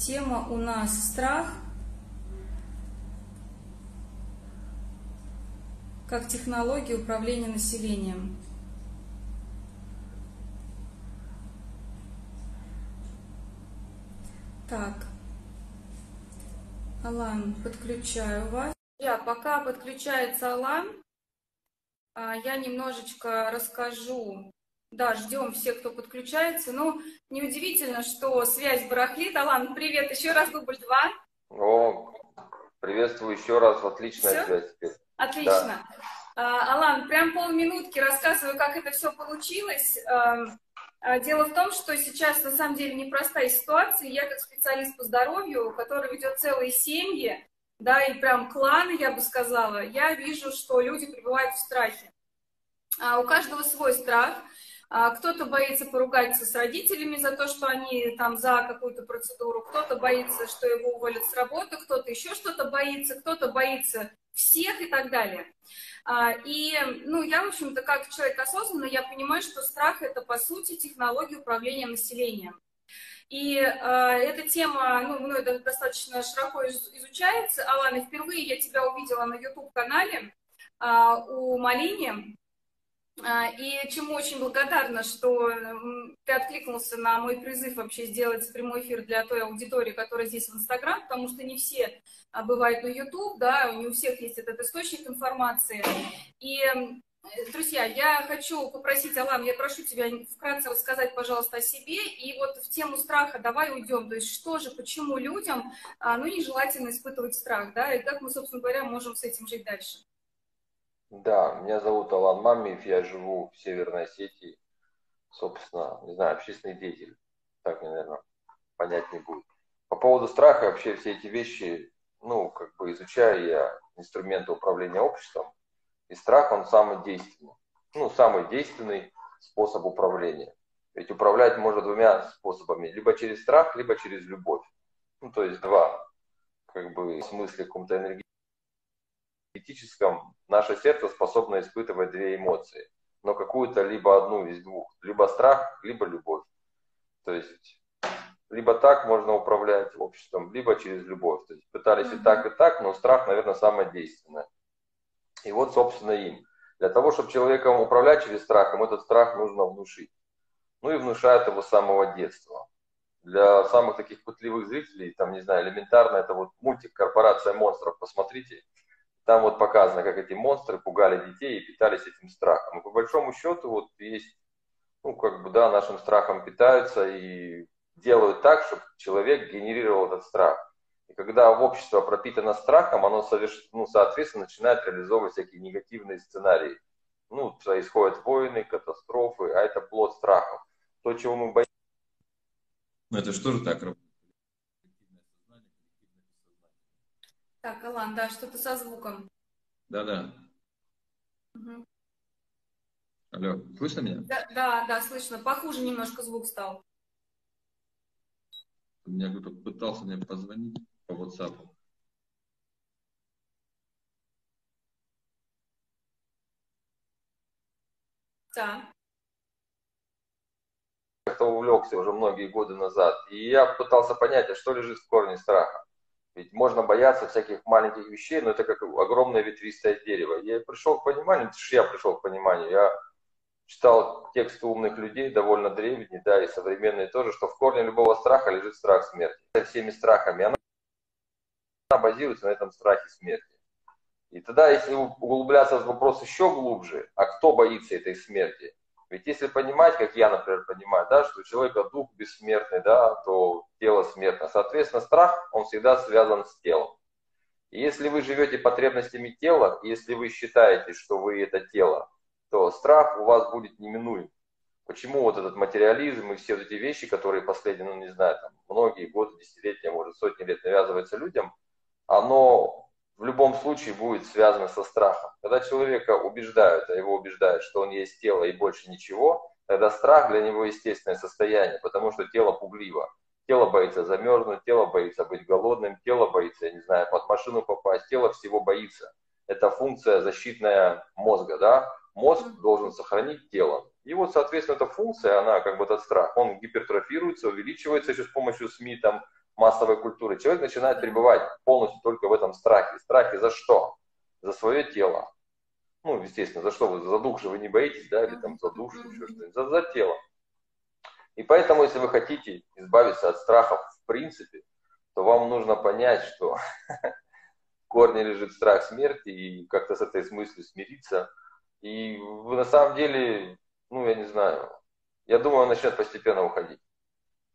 Тема у нас страх как технология управления населением. Так, Алан, подключаю вас. Я, пока подключается Алан, а, я немножечко расскажу. Да, ждем всех, кто подключается. Ну, неудивительно, что связь барахлит. Алан, привет, еще раз дубль два. О, приветствую еще раз, отличная Всё? связь теперь. Отлично. А, Алан, прям полминутки рассказываю, как это все получилось. Эм, а, Дело в том, что сейчас на самом деле непростая ситуация. Я как специалист по здоровью, который ведет целые семьи, да, и прям кланы, я бы сказала, я вижу, что люди пребывают в страхе. А У каждого свой страх. А, Кто-то боится поругаться с родителями за то, что они там за какую-то процедуру, кто-то боится, что его уволят с работы, кто-то еще что-то боится, кто-то боится всех и так далее. А, И, ну, я, в общем-то, как человек осознанный, я понимаю, что страх – это, по сути, технология управления населением. И э, эта тема, ну, до- достаточно широко из- изучается. Алана, впервые я тебя увидела на YouTube-канале а, у Малини. А, И чему очень благодарна, что ты откликнулся на мой призыв вообще сделать прямой эфир для той аудитории, которая здесь в Инстаграм, потому что не все а, бывают на YouTube, да, не у всех есть этот источник информации. И, друзья, я хочу попросить, Алан, я прошу тебя вкратце рассказать, пожалуйста, о себе. И вот в тему страха давай уйдем. То есть что же, почему людям, а, ну, нежелательно испытывать страх, да, и как мы, собственно говоря, можем с этим жить дальше. Да, меня зовут Алан Мамиев, я живу в Северной Осетии, собственно, не знаю, общественный деятель, так наверное, понять не будет. По поводу страха, вообще все эти вещи, ну, как бы изучаю я инструменты управления обществом, и страх, он самый действенный, ну, самый действенный способ управления. Ведь управлять можно двумя способами, либо через страх, либо через любовь. Ну, то есть два, как бы, смысле каком-то энергетическом, наше сердце способно испытывать две эмоции, но какую-то либо одну из двух, либо страх, либо любовь. То есть либо так можно управлять обществом, либо через любовь. То есть пытались и так, и так, но страх, наверное, самое действенное. И вот, собственно, им. Для того, чтобы человеком управлять через страх, ему этот страх нужно внушить. Ну и внушают его с самого детства. Для самых таких пытливых зрителей, там, не знаю, элементарно, это вот мультик «Корпорация монстров», посмотрите. Там вот показано, как эти монстры пугали детей и питались этим страхом. И по большому счету вот есть, ну, как бы, да, нашим страхом питаются и делают так, чтобы человек генерировал этот страх. И когда общество пропитано страхом, оно, соверш... ну, соответственно, начинает реализовывать всякие негативные сценарии. Ну, происходят войны, катастрофы, а это плод страхов. То, чего мы боимся. Это что же так работает? Так, Алан, да, что-то со звуком. Да-да. Мгм. Алло, слышно меня? Да, да, да, слышно. Похуже немножко звук стал. У меня кто-то пытался мне позвонить по WhatsApp. Да. как-то увлекся уже многие годы назад. И я пытался понять, а что лежит в корне страха. Ведь можно бояться всяких маленьких вещей, но это как огромное ветвистое дерево. Я пришел к пониманию, это ж я пришел к пониманию, я читал тексты умных людей, довольно древние, да, и современные тоже, что в корне любого страха лежит страх смерти. Со всеми страхами. Она она базируется на этом страхе смерти. И тогда, если углубляться в вопрос еще глубже, а кто боится этой смерти? Ведь если понимать, как я, например, понимаю, да, что у человека дух бессмертный, да, то тело смертно. Соответственно, страх, он всегда связан с телом. И если вы живете потребностями тела, если вы считаете, что вы это тело, то страх у вас будет неминуем. Почему вот этот материализм и все вот эти вещи, которые последние, ну не знаю, там, многие годы, десятилетия, может сотни лет навязываются людям, оно в любом случае будет связано со страхом. Когда человека убеждают, а его убеждают, что он есть тело и больше ничего, тогда страх для него естественное состояние, потому что тело пугливо. Тело боится замерзнуть, тело боится быть голодным, тело боится, я не знаю, под машину попасть, тело всего боится. Это функция защитная мозга, да? Мозг должен сохранить тело. И вот, соответственно, эта функция, она как бы этот страх, он гипертрофируется, увеличивается еще с помощью СМИ, там, массовой культуры, человек начинает пребывать полностью только в этом страхе. Страхе за что? За свое тело. Ну, естественно, за что вы? За дух же вы не боитесь, да, или там за душу, еще что-нибудь. За, за тело. И поэтому, если вы хотите избавиться от страхов в принципе, то вам нужно понять, что в корне лежит страх смерти, и как-то с этой мыслью смириться. И вы на самом деле, ну, я не знаю, я думаю, он начнет постепенно уходить.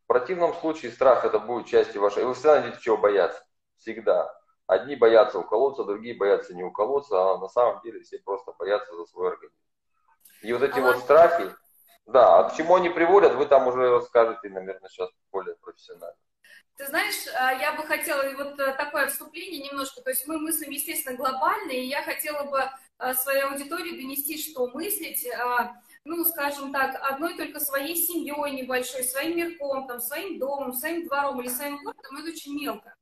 В противном случае страх это будет частью вашей. И вы всегда найдете чего бояться. Всегда. Одни боятся уколоться, другие боятся не уколоться, а на самом деле все просто боятся за свой организм. И вот эти а вот страхи, да, а к чему они приводят, вы там уже расскажете, наверное, сейчас более профессионально. Ты знаешь, а, я бы хотела вот э, такое отступление немножко, то есть мы мыслим, естественно, глобально, и я хотела бы э, своей аудитории донести, что мыслить а, ну, скажем так, одной только своей семьей небольшой, своим мирком, там, своим домом, своим двором или своим городом, это очень мелко.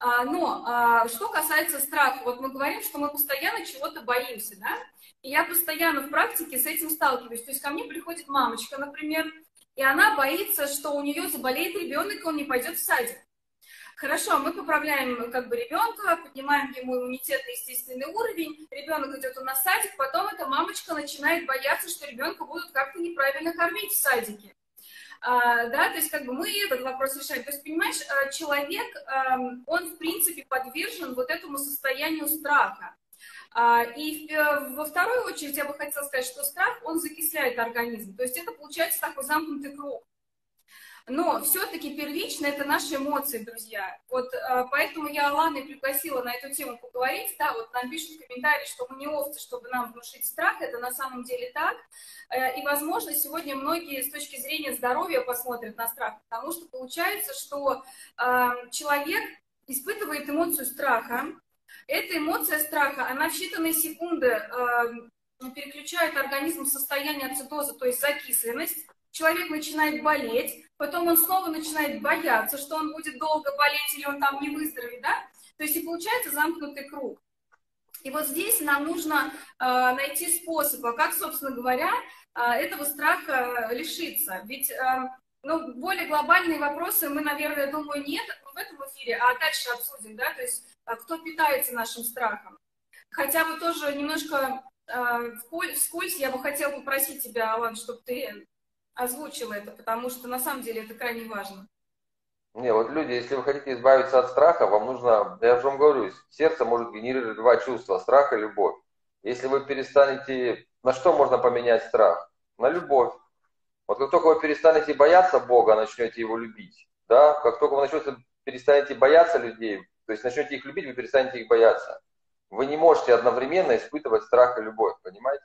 А, но а, что касается страха, вот мы говорим, что мы постоянно чего-то боимся, да, и я постоянно в практике с этим сталкиваюсь. То есть ко мне приходит мамочка, например, и она боится, что у нее заболеет ребенок, и он не пойдет в садик. Хорошо, мы поправляем как бы ребенка, поднимаем ему иммунитетный естественный уровень, ребенок идет у нас в садик, потом эта мамочка начинает бояться, что ребенка будут как-то неправильно кормить в садике. А, да, то есть как бы мы этот вопрос решаем. То есть, понимаешь, а, человек, он в принципе подвержен вот этому состоянию страха. А, и во вторую очередь я бы хотела сказать, что страх, он закисляет организм. То есть это получается такой замкнутый круг. Но все-таки первично это наши эмоции, друзья. Вот а, поэтому я Алана пригласила на эту тему поговорить. Да, вот нам пишут комментарии, что мы не овцы, чтобы нам внушить страх. Это на самом деле так. Э, и, возможно, сегодня многие с точки зрения здоровья посмотрят на страх, потому что получается, что человек испытывает эмоцию страха. Эта эмоция страха, она в считанные секунды переключает организм в состояние ацидоза, то есть закисленность человек начинает болеть, потом он снова начинает бояться, что он будет долго болеть или он там не выздоровеет, да? То есть и получается замкнутый круг. И вот здесь нам нужно э, найти способ, а как, собственно говоря, э, этого страха лишиться. Ведь э, ну, более глобальные вопросы мы, наверное, думаю, нет в этом эфире, а дальше обсудим, да, то есть э, кто питается нашим страхом. Хотя бы тоже немножко э, вскользь я бы хотела попросить тебя, Алан, чтобы ты озвучил это, потому что на самом деле это крайне важно. Не, вот люди, если вы хотите избавиться от страха, вам нужно, я же вам говорю, сердце может генерировать два чувства, страх и любовь. Если вы перестанете, на что можно поменять страх? На любовь. Вот как только вы перестанете бояться Бога, начнете его любить, да, как только вы начнете, перестанете бояться людей, то есть начнете их любить, вы перестанете их бояться. Вы не можете одновременно испытывать страх и любовь, понимаете?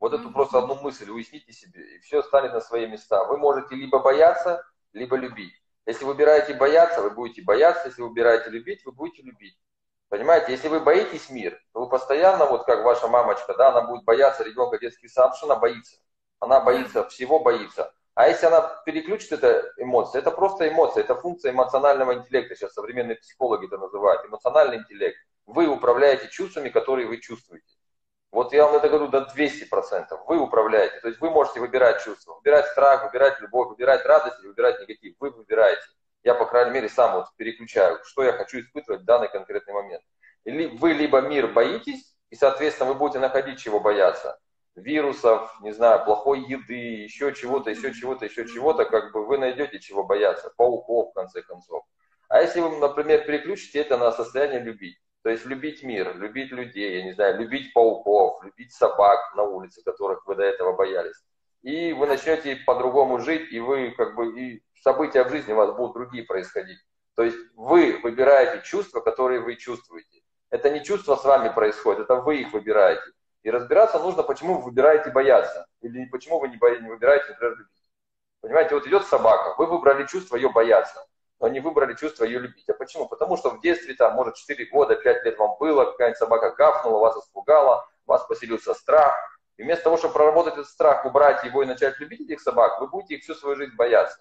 Вот эту просто одну мысль уясните себе, и все станет на свои места. Вы можете либо бояться, либо любить. Если выбираете бояться, вы будете бояться. Если выбираете любить, вы будете любить. Понимаете, если вы боитесь мир, то вы постоянно, вот как ваша мамочка, да, она будет бояться ребенка детский сад, что она боится. Она боится, всего боится. А если она переключит это эмоции, это просто эмоция, это функция эмоционального интеллекта. Сейчас современные психологи это называют. Эмоциональный интеллект. Вы управляете чувствами, которые вы чувствуете. Вот я вам это говорю до 200%. Вы управляете. То есть вы можете выбирать чувства. Выбирать страх, выбирать любовь, выбирать радость или выбирать негатив. Вы выбираете. Я, по крайней мере, сам вот переключаю, что я хочу испытывать в данный конкретный момент. Или вы либо мир боитесь, и, соответственно, вы будете находить чего бояться. Вирусов, не знаю, плохой еды, еще чего-то, еще чего-то, еще чего-то, как бы вы найдете чего бояться. Пауков, в конце концов. А если вы, например, переключите это на состояние любить, то есть любить мир, любить людей, я не знаю, любить пауков, любить собак на улице, которых вы до этого боялись. И вы начнете по-другому жить, и вы как бы и события в жизни у вас будут другие происходить. То есть вы выбираете чувства, которые вы чувствуете. Это не чувства с вами происходят, это вы их выбираете. И разбираться нужно, почему вы выбираете бояться. Или почему вы не, бо... не выбираете, например, любить. Понимаете, вот идет собака, вы выбрали чувство ее бояться но они выбрали чувство ее любить. А почему? Потому что в детстве, там, может, 4 года, 5 лет вам было, какая-нибудь собака гавкнула, вас испугала, вас поселился страх. И вместо того, чтобы проработать этот страх, убрать его и начать любить этих собак, вы будете их всю свою жизнь бояться.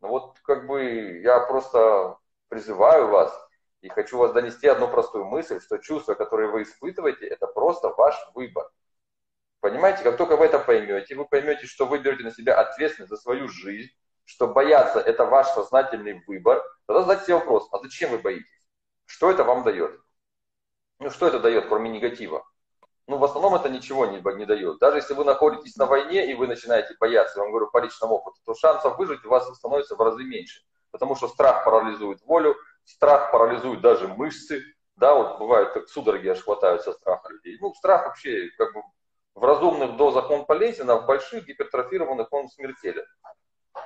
Ну вот, как бы, я просто призываю вас и хочу вас донести одну простую мысль, что чувства, которые вы испытываете, это просто ваш выбор. Понимаете, как только вы это поймете, вы поймете, что вы берете на себя ответственность за свою жизнь, что бояться это ваш сознательный выбор, тогда задайте себе вопрос, а зачем вы боитесь? Что это вам дает? Ну, что это дает, кроме негатива? Ну, в основном это ничего не, не дает. Даже если вы находитесь на войне и вы начинаете бояться, я вам говорю по личному опыту, то шансов выжить у вас становится в разы меньше. Потому что страх парализует волю, страх парализует даже мышцы. Да, вот бывает, как судороги аж хватаются страха людей. Ну, страх вообще, как бы, в разумных дозах он полезен, а в больших гипертрофированных он смертелен.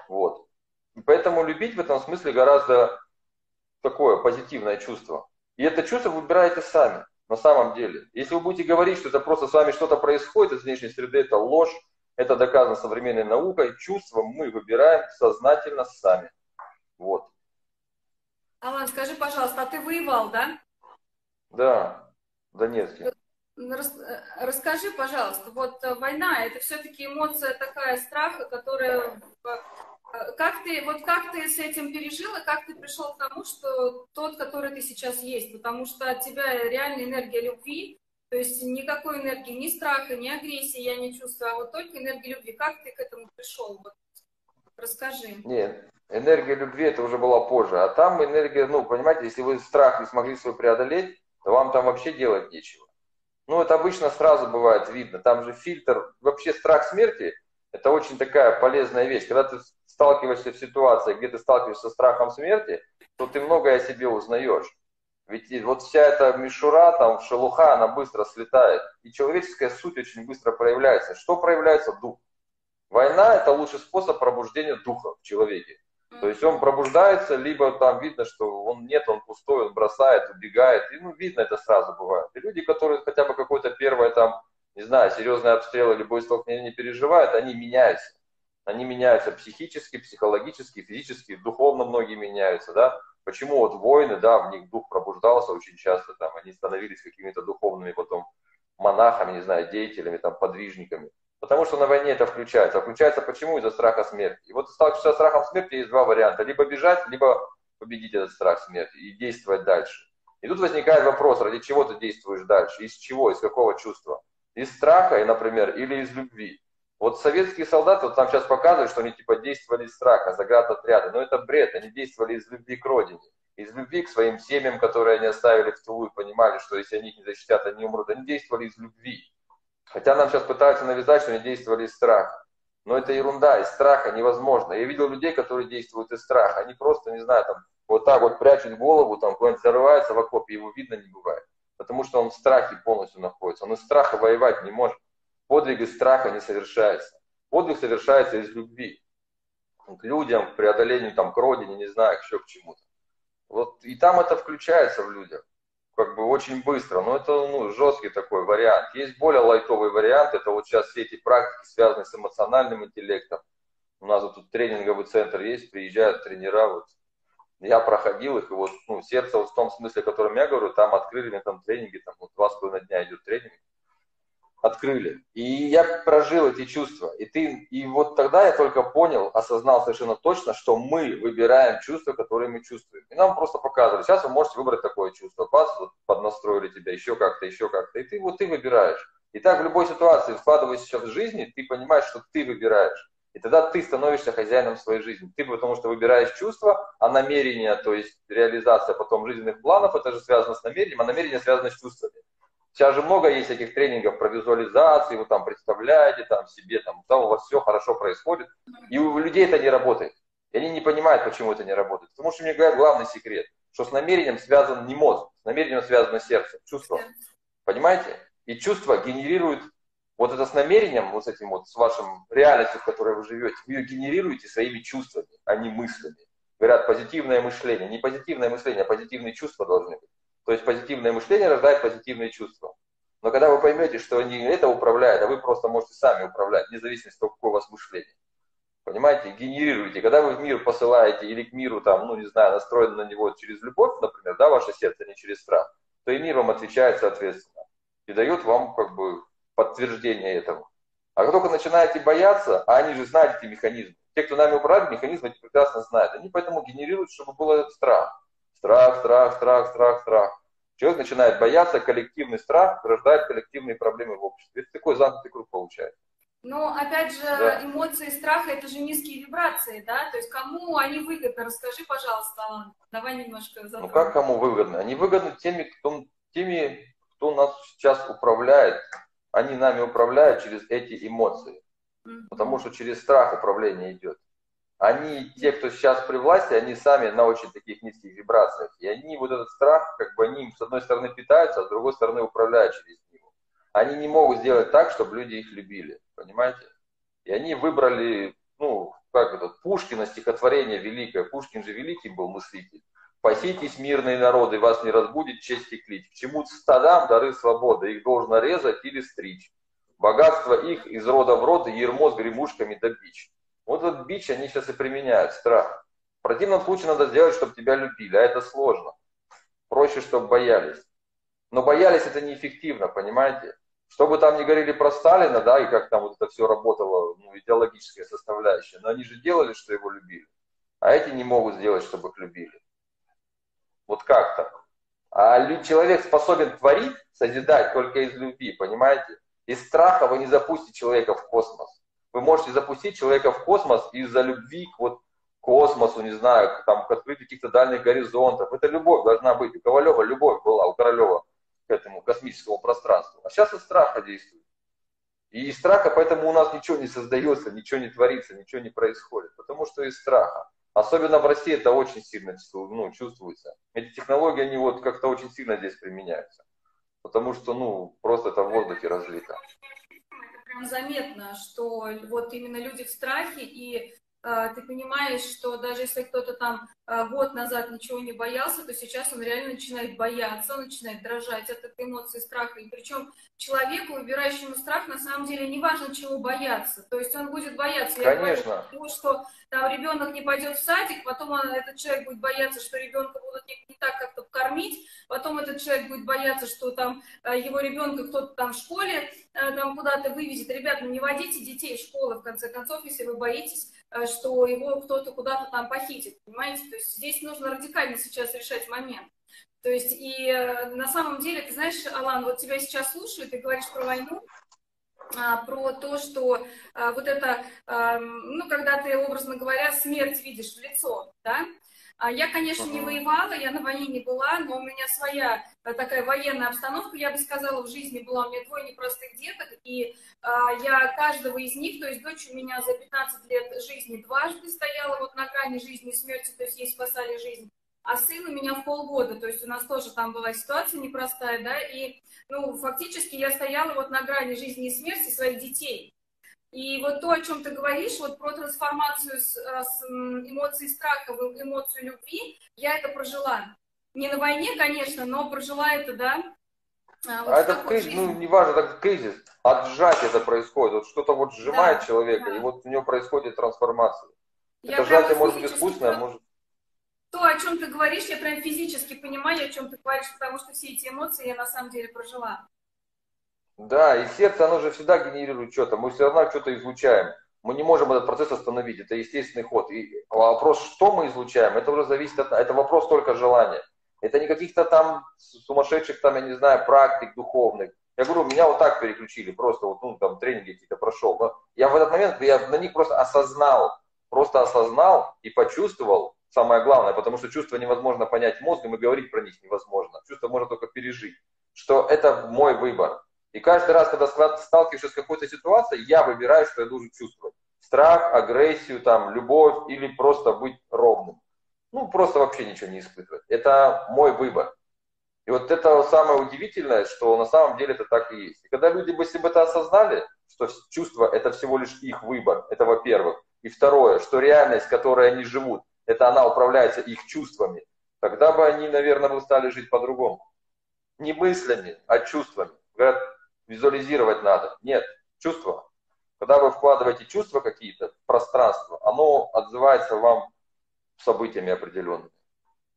Вот. И поэтому любить в этом смысле гораздо такое позитивное чувство. И это чувство вы выбираете сами, на самом деле. Если вы будете говорить, что это просто с вами что-то происходит из внешней среды, это ложь, это доказано современной наукой. Чувства мы выбираем сознательно сами. Вот. Алан, скажи, пожалуйста, а ты воевал, да? Да, в Донецке. Э, расскажи, пожалуйста, вот э, война, это все-таки эмоция такая страха, которая Э, как ты, вот как ты с этим пережил, и как ты пришел к тому, что тот, который ты сейчас есть? Потому что от тебя реальная энергия любви, то есть никакой энергии, ни страха, ни агрессии я не чувствую, а вот только энергия любви. Как ты к этому пришел? Вот, расскажи. Нет, энергия любви это уже была позже. А там энергия, ну, понимаете, если вы страх не смогли свой преодолеть, то вам там вообще делать нечего. Ну, это обычно сразу бывает видно. Там же фильтр, вообще страх смерти, это очень такая полезная вещь. Когда ты сталкиваешься в ситуации, где ты сталкиваешься с страхом смерти, то ты многое о себе узнаешь. Ведь вот вся эта мишура, там, шелуха, она быстро слетает. И человеческая суть очень быстро проявляется. Что проявляется? Дух. Война – это лучший способ пробуждения духа в человеке. То есть он пробуждается, либо там видно, что он нет, он пустой, он бросает, убегает. И ну, видно это сразу бывает. И люди, которые хотя бы какое-то первое там, не знаю, серьезный обстрел или бой столкновения не переживают, они меняются. Они меняются психически, психологически, физически, духовно многие меняются, да. Почему вот воины, да, в них дух пробуждался очень часто, там, они становились какими-то духовными потом монахами, не знаю, деятелями, там, подвижниками. Потому что на войне это включается. Включается почему? Из-за страха смерти. И вот сталкиваешься с страхом смерти, есть два варианта. Либо бежать, либо победить этот страх смерти и действовать дальше. И тут возникает вопрос, ради чего ты действуешь дальше? Из чего, из какого чувства? Из страха, например, или из любви? Вот советские солдаты, вот там сейчас показывают, что они типа действовали из страха, заградотряды, но это бред, они действовали из любви к родине, из любви к своим семьям, которые они оставили в тылу и понимали, что если они их не защитят, они умрут. Они действовали из любви. Хотя нам сейчас пытаются навязать, что они действовали из страха. Но это ерунда, из страха невозможно. Я видел людей, которые действуют из страха. Они просто, не знаю, там, вот так вот прячут голову, там, куда-нибудь сорвается в окопе, его видно не бывает. Потому что он в страхе полностью находится. Он из страха воевать не может. Подвиг из страха не совершается. Подвиг совершается из любви к людям, к преодолению там, к родине, не знаю, еще к чему-то. Вот и там это включается в людях как бы очень быстро, но это ну, жесткий такой вариант. Есть более лайтовый вариант, это вот сейчас все эти практики, связанные с эмоциональным интеллектом. У нас вот тут тренинговый центр есть, приезжают тренера, вот я проходил их, и вот ну, сердце вот в том смысле, о котором я говорю, там открыли на этом тренинге, там вот два с половиной дня идет тренинг, открыли. И я прожил эти чувства. И, ты, и вот тогда я только понял, осознал совершенно точно, что мы выбираем чувства, которые мы чувствуем. И нам просто показывали, сейчас вы можете выбрать такое чувство. Бац, вот поднастроили тебя еще как-то, еще как-то. И ты вот ты выбираешь. И так в любой ситуации, складываясь сейчас в жизни, ты понимаешь, что ты выбираешь. И тогда ты становишься хозяином своей жизни. Ты потому что выбираешь чувства, а намерение, то есть реализация потом жизненных планов, это же связано с намерением, а намерение связано с чувствами. Сейчас же много есть этих тренингов про визуализацию, вы там представляете, там себе, там, там у вас все хорошо происходит. И у людей это не работает. И они не понимают, почему это не работает. Потому что мне говорят главный секрет, что с намерением связан не мозг, с намерением связано сердце, чувство. Понимаете? И чувство генерирует вот это с намерением, вот с этим вот, с вашим реальностью, в которой вы живете, вы ее генерируете своими чувствами, а не мыслями. Говорят, позитивное мышление. Не позитивное мышление, а позитивные чувства должны быть. То есть позитивное мышление рождает позитивные чувства. Но когда вы поймете, что не это управляет, а вы просто можете сами управлять, вне зависимости от того, какое у вас мышление. Понимаете, генерируете. Когда вы в мир посылаете или к миру, там, ну не знаю, настроены на него через любовь, например, да, ваше сердце, а не через страх, то и мир вам отвечает соответственно. И дает вам как бы подтверждение этого. А как только начинаете бояться, а они же знают эти механизмы, те, кто нами управляет, механизмы эти прекрасно знают, они поэтому генерируют, чтобы был этот страх. Страх, страх, страх, страх, страх. Человек начинает бояться, коллективный страх рождает коллективные проблемы в обществе. Это такой замкнутый круг получается. Но, опять же, да. эмоции страха – это же низкие вибрации, да? То есть кому они выгодны? Расскажи, пожалуйста, Алан. Давай немножко затронем. Ну, как кому выгодны? Они выгодны теми, кто, теми, кто нас сейчас управляет. Они нами управляют через эти эмоции. Mm-hmm. Потому что через страх управление идет. Они, те, кто сейчас при власти, они сами на очень таких низких вибрациях. И они, вот этот страх, как бы они с одной стороны питаются, а с другой стороны управляют через него. Они не могут сделать так, чтобы люди их любили понимаете? И они выбрали, ну, как это, Пушкина стихотворение великое. Пушкин же великий был мыслитель. Паситесь, мирные народы, вас не разбудит честь и клич. К чему стадам дары свободы, их должно резать или стричь. Богатство их из рода в род, ермо с гремушками да бич. Вот этот бич они сейчас и применяют, страх. В противном случае надо сделать, чтобы тебя любили, а это сложно. Проще, чтобы боялись. Но боялись это неэффективно, понимаете? Что бы там ни говорили про Сталина, да, и как там вот это все работало, ну, идеологическая составляющая, но они же делали, что его любили. А эти не могут сделать, чтобы их любили. Вот как так? А человек способен творить, созидать только из любви, понимаете? Из страха вы не запустите человека в космос. Вы можете запустить человека в космос из-за любви к вот космосу, не знаю, там, к открытию каких-то дальних горизонтов. Это любовь должна быть. У Ковалева любовь была, у Королева к этому космическому пространству. А сейчас от страха действует. И из страха поэтому у нас ничего не создается, ничего не творится, ничего не происходит. Потому что из страха. Особенно в России это очень сильно ну, чувствуется. Эти технологии, они вот как-то очень сильно здесь применяются. Потому что, ну, просто это в воздухе разлито. Прям заметно, что вот именно люди в страхе, и ты понимаешь, что даже если кто-то там а, год назад ничего не боялся, то сейчас он реально начинает бояться, он начинает дрожать от этой эмоции страха. И причем человеку, выбирающему страх, на самом деле не важно, чего бояться. То есть он будет бояться. Конечно. того, что там ребенок не пойдет в садик, потом он, этот человек будет бояться, что ребенка будут не, не так как-то кормить, потом этот человек будет бояться, что там а, его ребенка кто-то там в школе а, там куда-то вывезет. Ребята, ну не водите детей в школу, в конце концов, если вы боитесь, что его кто-то куда-то там похитит, понимаете? То есть здесь нужно радикально сейчас решать момент. То есть и э, на самом деле, ты знаешь, Алан, вот тебя сейчас слушают, ты говоришь про войну, а, про то, что а, вот это, а, ну, когда ты, образно говоря, смерть видишь в лицо, да, я, конечно, не воевала, я на войне не была, но у меня своя э, такая военная обстановка, я бы сказала, в жизни была. У меня двое непростых деток, и а, я каждого из них, то есть дочь у меня за 15 лет жизни дважды стояла вот на грани жизни и смерти, то есть ей спасали жизнь. А сын у меня в полгода, то есть у нас тоже там была ситуация непростая, да, и, ну, фактически я стояла вот на грани жизни и смерти своих детей. И вот то, о чем ты говоришь, вот про трансформацию с, э, с эмоций страха в эмоцию любви, я это прожила. Не на войне, конечно, но прожила это, да. А, вот а это кризис, ну, не важно, так кризис, отжать это происходит. Вот что-то вот сжимает да, человека, да. и вот у него происходит трансформация. Я это сжатие может быть искусственное, а может... То, о чем ты говоришь, я прям физически понимаю, о чем ты говоришь, потому что все эти эмоции я на самом деле прожила. Да, и сердце, оно же всегда генерирует что-то. Мы все равно что-то излучаем. Мы не можем этот процесс остановить. Это естественный ход. И вопрос, что мы излучаем, это уже зависит от... Это вопрос только желания. Это не каких-то там сумасшедших, там, я не знаю, практик духовных. Я говорю, меня вот так переключили, просто вот, ну, там, тренинги какие-то прошел. Но я в этот момент, я на них просто осознал, просто осознал и почувствовал, самое главное, потому что чувства невозможно понять мозгом и говорить про них невозможно. Чувство можно только пережить, что это мой выбор. И каждый раз, когда сталкиваешься с какой-то ситуацией, я выбираю, что я должен чувствовать. Страх, агрессию, там, любовь или просто быть ровным. Ну, просто вообще ничего не испытывать. Это мой выбор. И вот это самое удивительное, что на самом деле это так и есть. И когда люди бы себе это осознали, что чувство это всего лишь их выбор, это во-первых. И второе, что реальность, в которой они живут, это она управляется их чувствами, тогда бы они, наверное, бы стали жить по-другому. Не мыслями, а чувствами. Говорят, визуализировать надо. Нет, чувства. Когда вы вкладываете чувства какие-то в пространство, оно отзывается вам событиями определенными.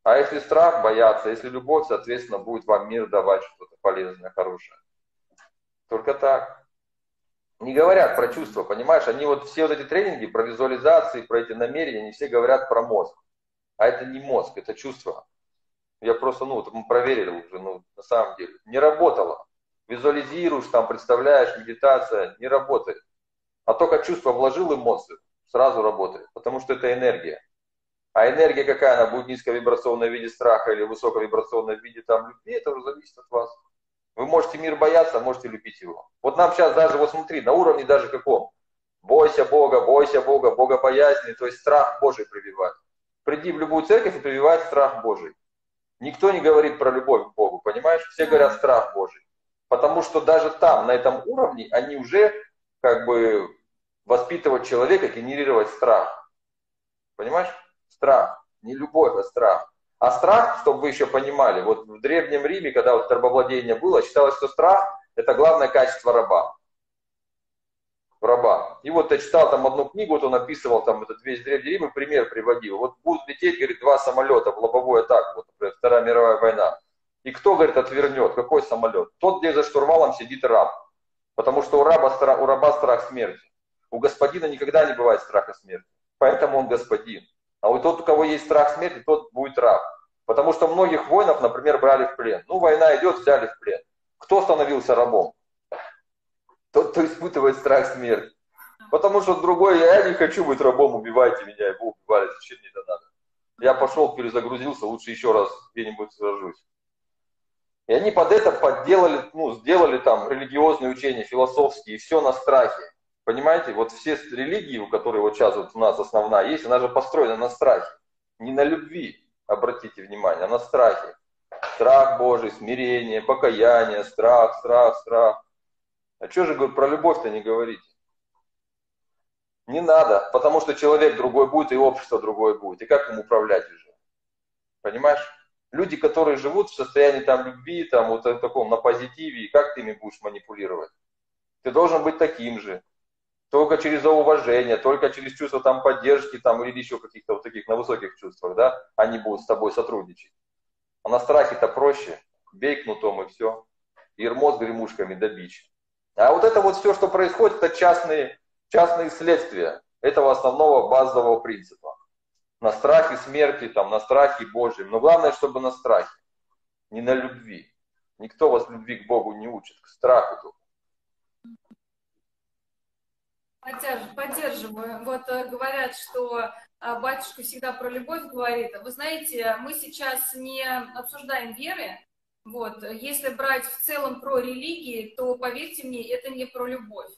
А если страх, бояться, если любовь, соответственно, будет вам мир давать что-то полезное, хорошее. Только так. Не говорят про чувства, понимаешь? Они вот все вот эти тренинги про визуализации, про эти намерения, они все говорят про мозг. А это не мозг, это чувство. Я просто, ну, мы проверили уже, ну, на самом деле. Не работало визуализируешь, там представляешь, медитация не работает. А только чувство вложил эмоцию, сразу работает, потому что это энергия. А энергия какая она будет низковибрационная в виде страха или высоковибрационная в виде там любви, это уже зависит от вас. Вы можете мир бояться, а можете любить его. Вот нам сейчас даже, вот смотри, на уровне даже каком. Бойся Бога, бойся Бога, Бога боязни, то есть страх Божий прививать. Приди в любую церковь и прививать страх Божий. Никто не говорит про любовь к Богу, понимаешь? Все говорят страх Божий. Потому что даже там, на этом уровне, они уже как бы воспитывать человека, генерировать страх. Понимаешь? Страх. Не любовь, а страх. А страх, чтобы вы еще понимали, вот в Древнем Риме, когда вот рабовладение было, считалось, что страх – это главное качество раба. Раба. И вот я читал там одну книгу, вот он описывал там этот весь Древний Рим и пример приводил. Вот будут лететь, говорит, два самолета в лобовую атаку, вот, например, Вторая мировая война. И кто, говорит, отвернет? Какой самолет? Тот, где за штурвалом сидит раб. Потому что у раба, у раба страх смерти. У господина никогда не бывает страха смерти. Поэтому он господин. А вот тот, у кого есть страх смерти, тот будет раб. Потому что многих воинов, например, брали в плен. Ну, война идет, взяли в плен. Кто становился рабом? Тот, кто испытывает страх смерти. Потому что другой, я не хочу быть рабом, убивайте меня, его убивали, зачем мне это надо? Я пошел, перезагрузился, лучше еще раз где-нибудь сражусь. И они под это подделали, ну, сделали там религиозные учения, философские, и все на страхе. Понимаете, вот все религии, которые вот сейчас вот у нас основная есть, она же построена на страхе. Не на любви, обратите внимание, а на страхе. Страх Божий, смирение, покаяние, страх, страх, страх. А что же говорю, про любовь-то не говорите? Не надо, потому что человек другой будет, и общество другое будет. И как им управлять уже? Понимаешь? Люди, которые живут в состоянии там любви, там вот в таком на позитиве, и как ты ими будешь манипулировать? Ты должен быть таким же. Только через уважение, только через чувство там поддержки там или еще каких-то вот таких на высоких чувствах, да, они будут с тобой сотрудничать. А на страхе-то проще. Бей кнутом и все. Ермо с гремушками да бич. А вот это вот все, что происходит, это частные, частные следствия этого основного базового принципа на страхе смерти, там, на страхе Божьем. Но главное, чтобы на страхе, не на любви. Никто вас любви к Богу не учит, к страху только. Поддерживаю. Вот э, говорят, что а, батюшка всегда про любовь говорит. Вы знаете, мы сейчас не обсуждаем веры. Вот. Если брать в целом про религии, то, поверьте мне, это не про любовь.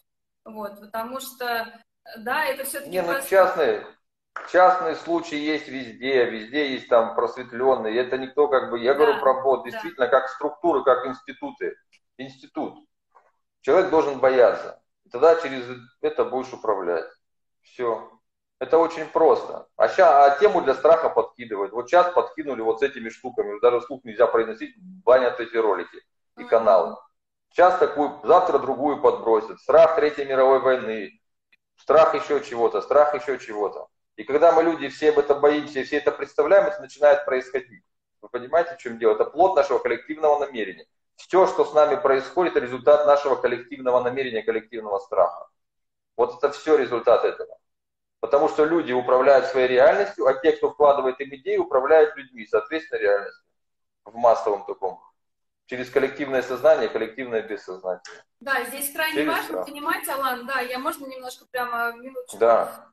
Вот. Потому что, да, это все-таки... Не, ну, частные, Частные случаи есть везде, везде есть там просветленные. Это никто как бы, я да, говорю про бот, действительно, да. как структуры, как институты. Институт. Человек должен бояться. Тогда через это будешь управлять. Все. Это очень просто. А, сейчас, а тему для страха подкидывают. Вот сейчас подкинули вот с этими штуками. Даже слух нельзя произносить, банят эти ролики и каналы. Сейчас такую, завтра другую подбросят. Страх Третьей мировой войны. Страх еще чего-то, страх еще чего-то. И когда мы люди все об этом боимся и все это представляем, это начинает происходить. Вы понимаете, в чем дело? Это плод нашего коллективного намерения. Все, что с нами происходит, это результат нашего коллективного намерения, коллективного страха. Вот это все результат этого. Потому что люди управляют своей реальностью, а те, кто вкладывает им идеи, управляют людьми, соответственно, реальностью. В массовом таком через коллективное сознание, коллективное бессознательное. Да, здесь крайне через важно страх. понимать, Алан, да, я можно немножко прямо минуточку. Да.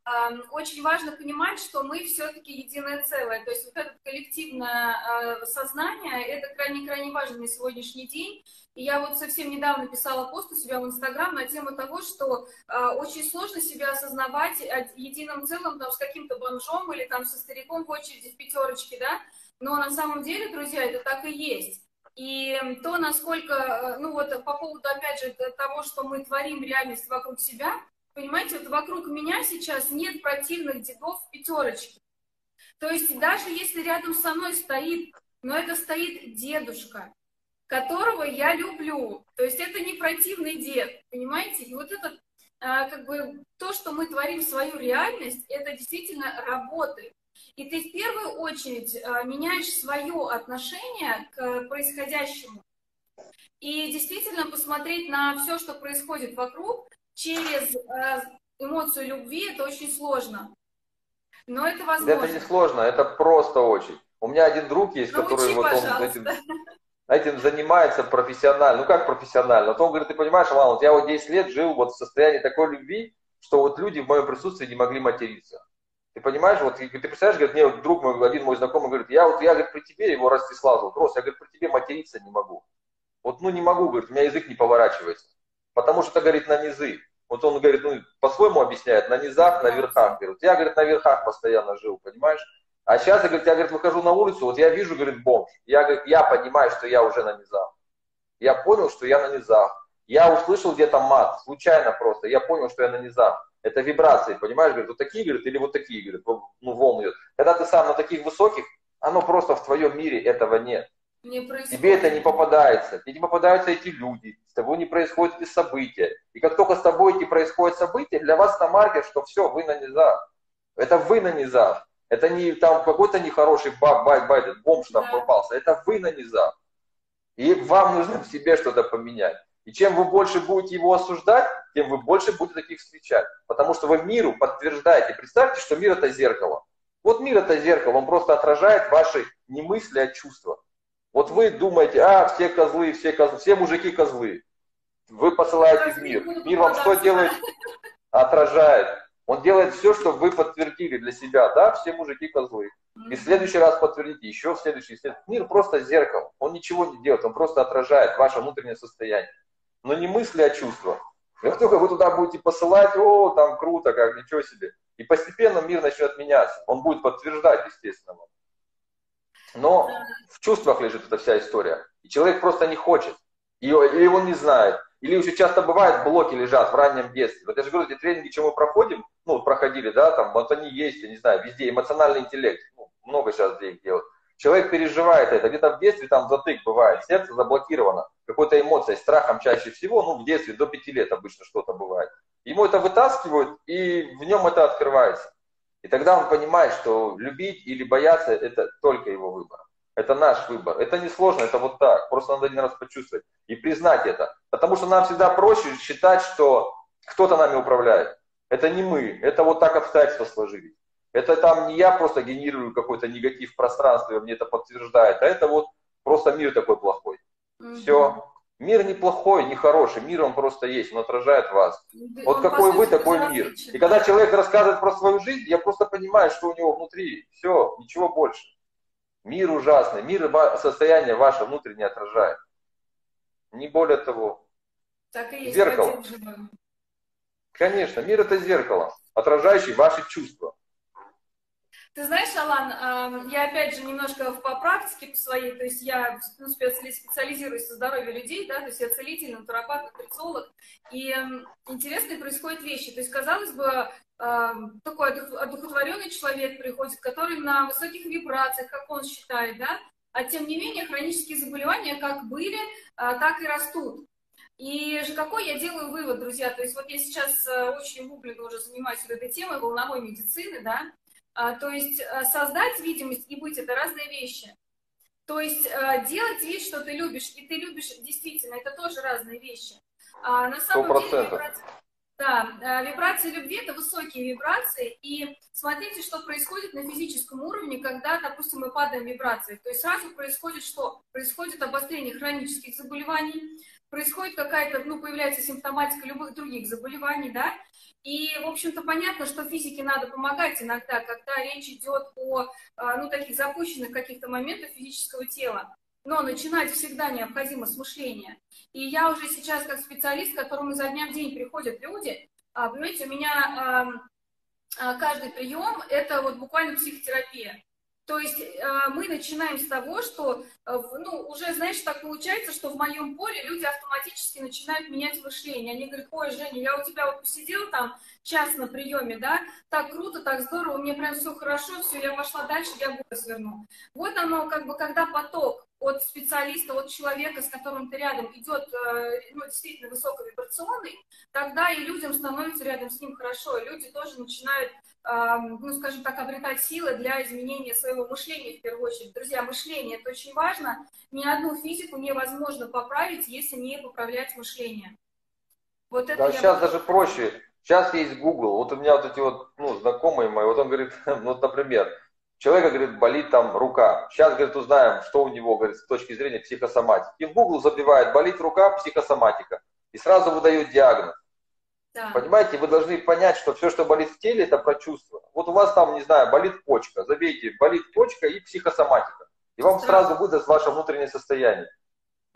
Очень важно понимать, что мы все-таки единое целое. То есть вот это коллективное а, сознание, это крайне-крайне важно на сегодняшний день. И я вот совсем недавно писала пост у себя в Инстаграм на тему того, что э, очень сложно себя осознавать единым целым там, с каким-то бомжом или там со стариком в очереди в пятерочке, да, но на самом деле, друзья, это так и есть. И то, насколько, э, ну вот по поводу, опять же, того, что мы творим реальность вокруг себя, понимаете, вот вокруг меня сейчас нет противных дедов в пятерочке. То есть даже если рядом со мной стоит, но это стоит дедушка, которого я люблю, то есть это не противный дед, понимаете? И вот это а, как бы то, что мы творим свою реальность, это действительно работает. И ты в первую очередь э, меняешь свое отношение к происходящему. И действительно посмотреть на все, что происходит вокруг, через э, эмоцию любви, это очень сложно. Но это возможно. Это не сложно, это просто очень. У меня один друг есть, Научи, который вот он этим, этим занимается профессионально. Ну как профессионально? А то он говорит, ты понимаешь, Алан, вот я вот 10 лет жил вот в состоянии такой любви, что вот люди в моем присутствии не могли материться. Ты понимаешь, вот ты представляешь, говорит, мне вот друг мой, один мой знакомый говорит, я вот, я, говорит, при тебе, его Ростислав зовут, Рос, я, говорит, при тебе материться не могу. Вот, ну, не могу, говорит, у меня язык не поворачивается. Потому что, говорит, на низы. Вот он, говорит, ну, по-своему объясняет, на низах, на верхах. Говорит, я, говорит, на верхах постоянно жил, понимаешь? А сейчас, я, говорит, я, говорит, выхожу на улицу, вот я вижу, говорит, бомж. Я, говорит, я понимаю, что я уже на низах. Я понял, что я на низах. Я услышал где-то мат, случайно просто. Я понял, что я на низах. Это вибрации, понимаешь, говорит, вот такие, говорит, или вот такие, говорит, ну, волны идет. Когда ты сам на таких высоких, оно просто в твоем мире этого нет. Не Тебе это не попадается. Тебе не попадаются эти люди. С тобой не происходят эти события. И как только с тобой эти происходят события, для вас на маркер, что все, вы на низах. Это вы на низах. Это не там какой-то нехороший баб, байт, байт, бомж там да. попался. Это вы на низах. И вам нужно в себе что-то поменять. И чем вы больше будете его осуждать, тем вы больше будете таких встречать. Потому что вы миру подтверждаете. Представьте, что мир это зеркало. Вот мир это зеркало, он просто отражает ваши не мысли, а чувства. Вот вы думаете, а, все козлы, все козлы, все мужики козлы. Вы посылаете в мир. Мир вам что делает? Отражает. Он делает все, чтобы вы подтвердили для себя, да, все мужики козлы. И в следующий раз подтвердите, еще в следующий. Мир просто зеркало. Он ничего не делает, он просто отражает ваше внутреннее состояние. Но не мысли, а чувства. И как только вы туда будете посылать, о, там круто, как ничего себе. И постепенно мир начнет меняться. Он будет подтверждать, естественно. Но в чувствах лежит эта вся история. И человек просто не хочет. Или он не знает. Или очень часто бывает, блоки лежат в раннем детстве. Вот я же говорю, эти тренинги, чем мы проходим, ну, проходили, да, там, вот они есть, я не знаю, везде, эмоциональный интеллект, ну, много сейчас где делают. Человек переживает это, где-то в детстве там затык бывает, сердце заблокировано, какой-то эмоцией, страхом чаще всего, ну, в детстве, до пяти лет обычно что-то бывает. Ему это вытаскивают, и в нем это открывается. И тогда он понимает, что любить или бояться – это только его выбор. Это наш выбор. Это не сложно, это вот так. Просто надо один раз почувствовать и признать это. Потому что нам всегда проще считать, что кто-то нами управляет. Это не мы, это вот так обстоятельства сложились. Это там не я просто генерирую какой-то негатив в пространстве, мне это подтверждает, а это вот просто мир такой плохой. Mm-hmm. Все. Мир не плохой, не хороший, мир он просто есть, он отражает вас. Вот он какой вы, такой мир. И когда человек рассказывает про свою жизнь, я просто понимаю, что у него внутри. Все, ничего больше. Мир ужасный, мир состояние ваше внутреннее отражает. Не более того. Так и есть зеркало. Конечно, мир это зеркало, отражающее ваши чувства. Ты знаешь, Алан, я опять же немножко по практике по своей, то есть я ну, специализируюсь на здоровье людей, да, то есть я целитель, натуропат, нутрициолог, и интересные происходят вещи. То есть, казалось бы, такой одухотворенный человек приходит, который на высоких вибрациях, как он считает, да, а тем не менее хронические заболевания как были, а, так и растут. И же какой я делаю вывод, друзья, то есть вот я сейчас э, очень углубленно уже занимаюсь этой темой волновой медицины, да, то есть э, создать видимость и быть – это разные вещи. То есть э, делать вид, что ты любишь, и ты любишь действительно, это тоже разные вещи. А на самом 100%. деле да, э, вибрации любви – это высокие вибрации, и смотрите, что происходит на физическом уровне, когда, допустим, мы падаем в вибрации. То есть сразу происходит что? Происходит обострение хронических заболеваний, происходит какая-то, ну, появляется симптоматика любых других заболеваний, да, и, в общем-то, понятно, что физике надо помогать иногда, когда речь идет о, а, ну, таких запущенных каких-то моментах физического тела. Но начинать всегда необходимо с мышления. И я уже сейчас, как специалист, к которому за дня в день приходят люди, а, понимаете, у меня а, каждый прием – это вот буквально психотерапия. То есть э, мы начинаем с того, что, э, ну, уже, знаешь, так получается, что в моем поле люди автоматически начинают менять мышление. Они говорят, ой, Женя, я у тебя вот посидел там час на приеме, да, так круто, так здорово, мне прям все хорошо, все, я пошла дальше, я горы сверну. Вот оно, как бы, когда поток от специалиста, от человека, с которым ты рядом, идет э, ну, действительно высоковибрационный, тогда и людям становится рядом с ним хорошо, и люди тоже начинают ну, скажем так, обретать силы для изменения своего мышления в первую очередь. Друзья, мышление – это очень важно. Ни одну физику невозможно поправить, если не поправлять мышление. Вот это да, сейчас буду... даже проще. Сейчас есть Google. Вот у меня вот эти вот, ну, знакомые мои, вот он говорит, ну, вот, например, человека, говорит, болит там рука. Сейчас, говорит, узнаем, что у него, говорит, с точки зрения психосоматики. И в Google забивает, болит рука, психосоматика. И сразу выдает диагноз. Да. Понимаете, вы должны понять, что все, что болит в теле, это про чувства. Вот у вас там, не знаю, болит почка, забейте, болит почка и психосоматика. И вам сразу выдаст ваше внутреннее состояние.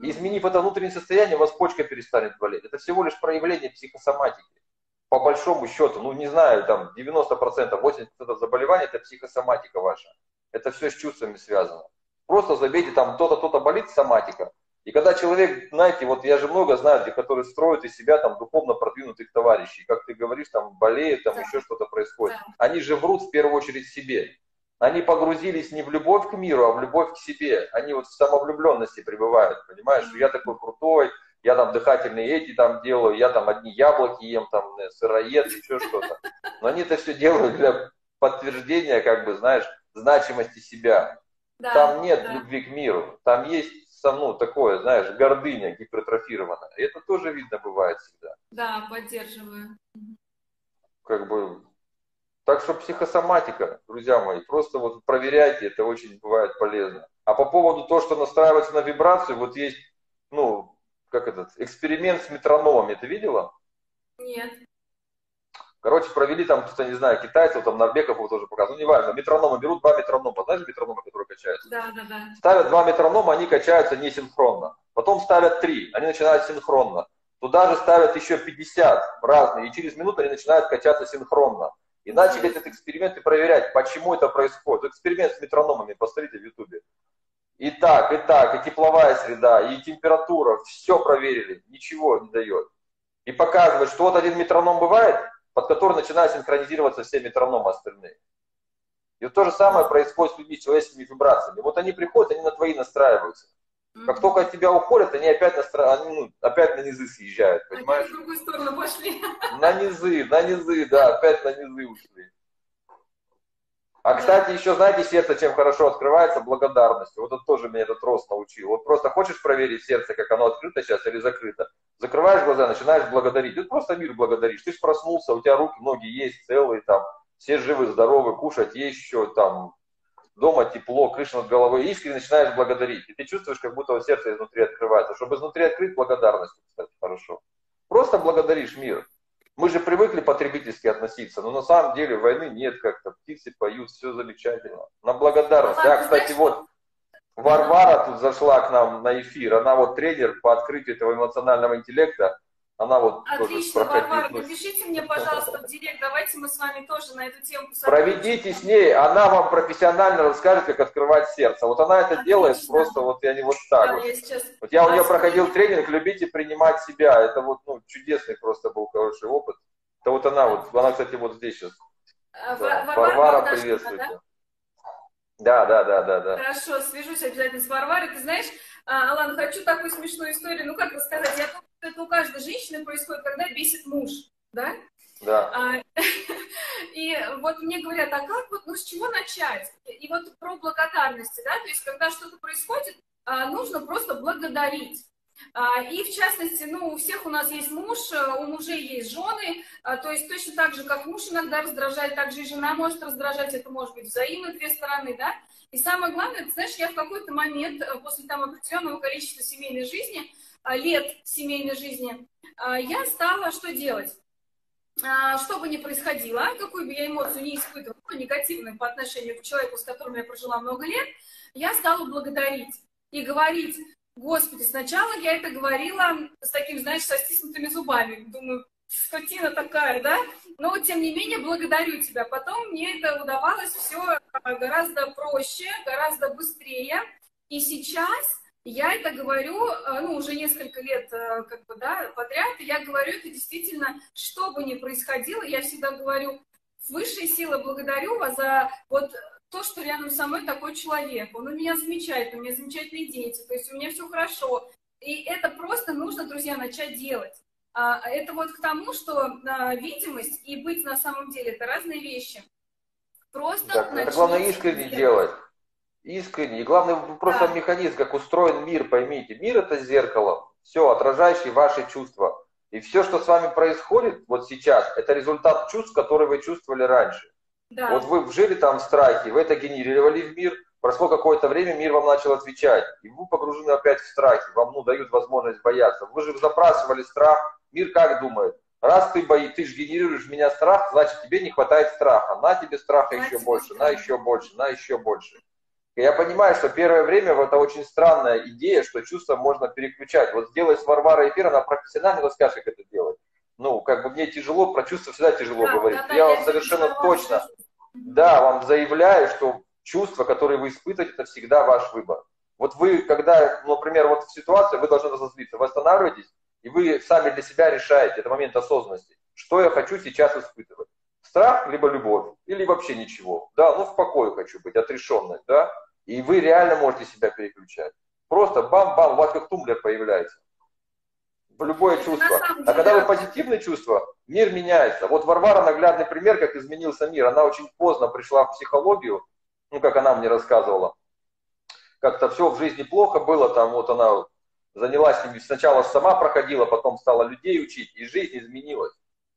И изменив это внутреннее состояние, у вас почка перестанет болеть. Это всего лишь проявление психосоматики. По большому счету, ну не знаю, там 90%, 80% заболеваний это психосоматика ваша. Это все с чувствами связано. Просто забейте там, то-то, то-то болит, соматика. И когда человек, знаете, вот я же много знаю, те, которые строят из себя там духовно продвинутых товарищей, как ты говоришь, там болеют, там да. еще что-то происходит. Да. Они же врут в первую очередь себе. Они погрузились не в любовь к миру, а в любовь к себе. Они вот в самовлюбленности пребывают, понимаешь, что я такой крутой, я там дыхательные эти там делаю, я там одни яблоки ем, там э, сыроед, еще что-то. Но они это все делают для подтверждения, как бы, знаешь, значимости себя. Да, там нет да. любви к миру, там есть ну, такое, знаешь, гордыня гипертрофирована. И это тоже видно бывает всегда. Да, поддерживаю. Как бы, так что психосоматика, друзья мои, просто вот проверяйте, это очень бывает полезно. А по поводу того, что настраиваться на вибрацию, вот есть, ну, как этот, эксперимент с метрономами, ты видела? Нет. Короче, провели там, кто-то, не знаю, китайцев, там, норбеков его тоже показывают. Ну, неважно, метрономы берут два метронома. Знаешь метрономы, которые качаются? Да, да, да. Ставят два метронома, они качаются несинхронно. Потом ставят три, они начинают синхронно. Туда же ставят еще 50 разные, и через минуту они начинают качаться синхронно. И начали этот эксперимент и проверять, почему это происходит. Эксперимент с метрономами, посмотрите в Ютубе. И так, и так, и тепловая среда, и температура, все проверили, ничего не дает. И показывает, что вот один метроном бывает, под который начинают синхронизироваться все метрономы остальные. И вот то же самое происходит с людьми, с человеческими вибрациями. Вот они приходят, они на твои настраиваются. Как только от тебя уходят, они опять, настра... они, ну, опять на низы съезжают, понимаешь? Опять в другую сторону пошли. На низы, на низы, да, опять на низы ушли. А, кстати, еще знаете, сердце чем хорошо открывается? Благодарностью. Вот это тоже меня этот рост научил. Вот просто хочешь проверить сердце, как оно открыто сейчас или закрыто? Закрываешь глаза, начинаешь благодарить. Ты просто мир благодаришь. Ты проснулся, у тебя руки, ноги есть целые, там, все живы, здоровы, кушать есть еще, там, дома тепло, крыша над головой. Искренне начинаешь благодарить. И ты чувствуешь, как будто сердце изнутри открывается. Чтобы изнутри открыть благодарность, кстати, хорошо. Просто благодаришь мир. Мы же привыкли потребительски относиться, но на самом деле войны нет как-то. Птицы поют, все замечательно. На благодарность. А, кстати, вот Варвара тут зашла к нам на эфир. Она вот тренер по открытию этого эмоционального интеллекта. Она вот Отлично, тоже Варвара, напишите мне, пожалуйста, в директ, давайте мы с вами тоже на эту тему Проведите с ней, она вам профессионально расскажет, как открывать сердце. Вот она это Отлично. делает просто вот я не вот так да, вот. Я сейчас... Вот я у нее проходил тренинг «Любите принимать себя». Это вот ну, чудесный просто был хороший опыт. Это вот она, вот, она, кстати, вот здесь сейчас. А, да. Варвара, Варвара. Да? Да, да, да, да, да. Хорошо, свяжусь обязательно с Варварой. Ты знаешь, а, Алан, хочу такую смешную историю. Ну, как рассказать? Я это у каждой женщины происходит, когда бесит муж, да? Да. А, и вот мне говорят, а как вот, ну, с чего начать? И вот про благодарности, да, то есть, когда что-то происходит, а, нужно просто благодарить. А, и в частности, ну, у всех у нас есть муж, э, у мужей есть жены, а, то есть точно так же, как муж иногда раздражает, так же и жена может раздражать, это может быть взаимно две стороны, да. И самое главное, ты знаешь, я в какой-то момент, э, после там определенного количества семейной жизни, лет семейной жизни, я стала что делать? Что бы ни происходило, какую бы я эмоцию не испытывала, негативную по отношению к человеку, с которым я прожила много лет, я стала благодарить и говорить, Господи, сначала я это говорила с таким, знаешь, со стиснутыми зубами. Думаю, скотина такая, да? Но, тем не менее, благодарю тебя. Потом мне это удавалось все а, гораздо проще, гораздо быстрее. И сейчас я это говорю, а, ну, уже несколько лет, а, как бы, да, подряд, и я говорю это действительно, что бы ни происходило, я всегда говорю, высшие силы благодарю вас за вот то, что рядом со мной такой человек, он у меня замечательный, у меня замечательные дети, то есть у меня все хорошо. И это просто нужно, друзья, начать делать. А, это вот к тому, что а, видимость и быть на самом деле это разные вещи. Просто так, это главное искренне делать. Искренне. И главное просто да. механизм, как устроен мир, поймите. Мир это зеркало, все, отражающее ваши чувства. И все, что с вами происходит вот сейчас, это результат чувств, которые вы чувствовали раньше. Да. Вот вы жили там в страхе, вы это генерировали в мир, прошло какое-то время, мир вам начал отвечать, и вы погружены опять в страхе, вам ну, дают возможность бояться. Вы же запрашивали страх, мир как думает? Раз ты бои, ты же генерируешь в меня страх, значит тебе не хватает страха. На тебе страха еще больше, на еще больше, на еще больше. Я понимаю, что первое время это очень странная идея, что чувства можно переключать. Вот сделай с Варварой эфир, она профессионально расскажет, как это делать. Ну, как бы мне тяжело, про чувства всегда тяжело Да, говорить. да, да, я я вам совершенно совершенно точно, вам да, вам заявляю, что чувства, которые вы испытываете, это всегда ваш выбор. Вот вы, когда, например, вот в ситуации, вы должны разозлиться, вы останавливаетесь, и вы сами для себя решаете, это момент осознанности, что я хочу сейчас испытывать. Страх, либо любовь, или вообще ничего. Да, ну в покое хочу быть, отрешенность, да. И вы реально можете себя переключать. Просто бам-бам, у вас как тумблер появляется. В любое чувство. А когда вы позитивные чувства, мир меняется. Вот Варвара наглядный пример, как изменился мир. Она очень поздно пришла в психологию, ну, как она мне рассказывала. Как-то все в жизни плохо было, там вот она занялась ними, сначала сама проходила, потом стала людей учить, и жизнь изменилась.